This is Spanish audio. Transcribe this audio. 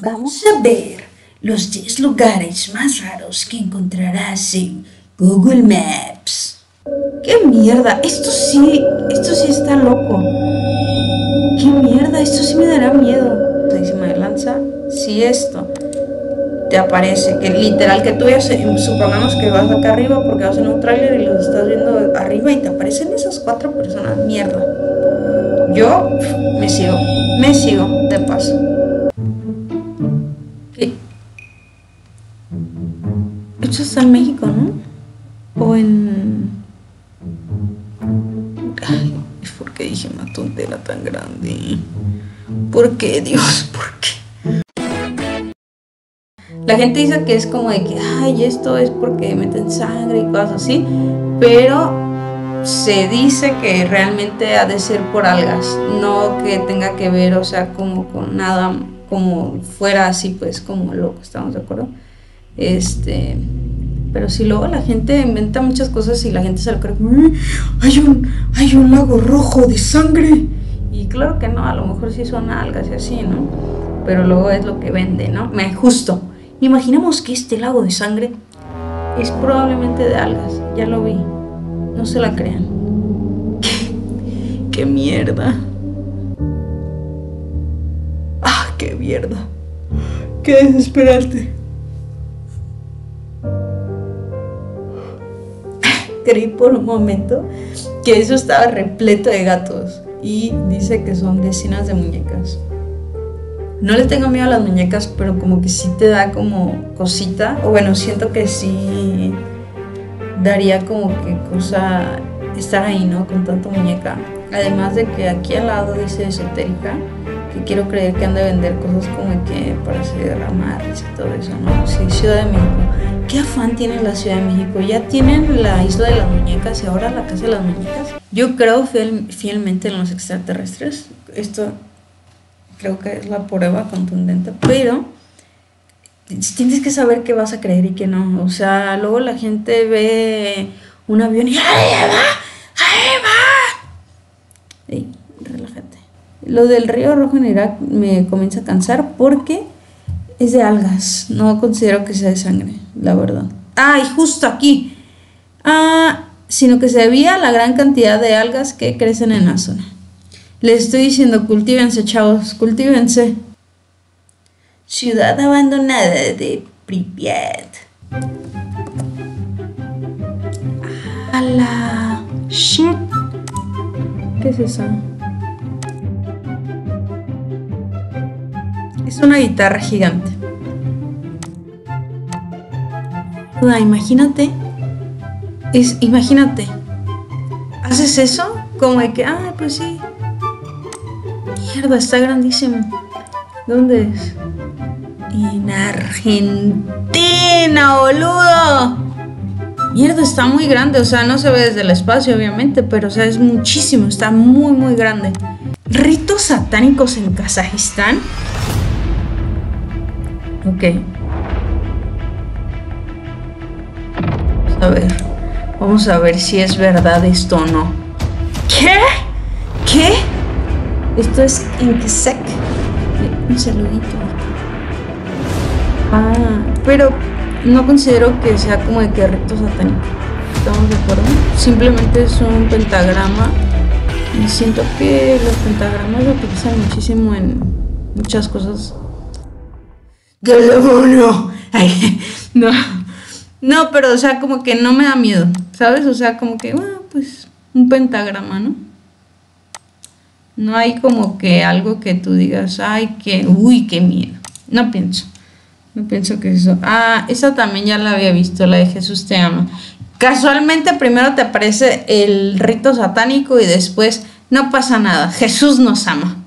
Vamos a ver los 10 lugares más raros que encontrarás en Google Maps. ¡Qué mierda! Esto sí, esto sí está loco. ¡Qué mierda! Esto sí me dará miedo. Encima de lanza, si esto te aparece, que literal que tú supongamos que vas acá arriba porque vas en un tráiler y los estás viendo arriba y te aparecen esas cuatro personas, mierda. Yo me sigo, me sigo, te paso. Esto está en México, ¿no? O en... Ay, ¿por qué dije una tontera tan grande? ¿Por qué, Dios? ¿Por qué? La gente dice que es como de que, ay, esto es porque meten sangre y cosas así, pero se dice que realmente ha de ser por algas, no que tenga que ver, o sea, como con nada, como fuera así, pues, como loco, ¿estamos de acuerdo? Este, pero si luego la gente inventa muchas cosas y la gente se lo cree, hay un, hay un lago rojo de sangre. Y claro que no, a lo mejor sí son algas y así, ¿no? Pero luego es lo que vende, ¿no? Me justo. Imaginemos que este lago de sangre es probablemente de algas. Ya lo vi. No se la crean. ¡Qué mierda! ¡Ah, qué mierda! ¡Qué desesperante! Creí por un momento que eso estaba repleto de gatos y dice que son decenas de muñecas. No le tengo miedo a las muñecas, pero como que sí te da como cosita, o bueno, siento que sí daría como que cosa estar ahí, ¿no? Con tanta muñeca. Además de que aquí al lado dice esotérica, que quiero creer que han de vender cosas como que para hacer amarres y todo eso, ¿no? Sí, Ciudad de México. ¿Qué afán tiene la Ciudad de México? Ya tienen la isla de las muñecas y ahora la casa de las muñecas. Yo creo fielmente en los extraterrestres. Esto creo que es la prueba contundente, pero tienes que saber qué vas a creer y qué no. O sea, luego la gente ve un avión y ¡ahí va! ¡ahí va! Lo del río rojo en Irak me comienza a cansar porque es de algas. No considero que sea de sangre, la verdad. Ah, y justo aquí. Ah, sino que se debía a la gran cantidad de algas que crecen en la zona. Les estoy diciendo, cultívense, chavos, cultívense. Ciudad abandonada de Pripyat. ¡Hala! ¡Shit! ¿Qué es eso? Es una guitarra gigante. imagínate. Es, imagínate. Haces eso como de que, ah, pues sí. Mierda, está grandísimo. ¿Dónde es? En Argentina, boludo. Mierda, está muy grande. O sea, no se ve desde el espacio, obviamente, pero o sea, es muchísimo. Está muy, muy grande. Ritos satánicos en Kazajistán. Ok. Vamos a ver. Vamos a ver si es verdad esto o no. ¿Qué? ¿Qué? Esto es en. Un saludito. Ah, pero no considero que sea como de que rito satánico. ¿Estamos de acuerdo? Simplemente es un pentagrama. Y siento que los pentagramas lo utilizan muchísimo en muchas cosas ¡Del demonio! Ay, no. No, pero o sea, como que no me da miedo, ¿sabes? O sea, como que, pues un pentagrama, ¿no? No hay como que algo que tú digas, ay, que, uy, qué miedo. No pienso. No pienso que eso. Ah, esa también ya la había visto, la de Jesús te ama. Casualmente primero te aparece el rito satánico y después no pasa nada. Jesús nos ama.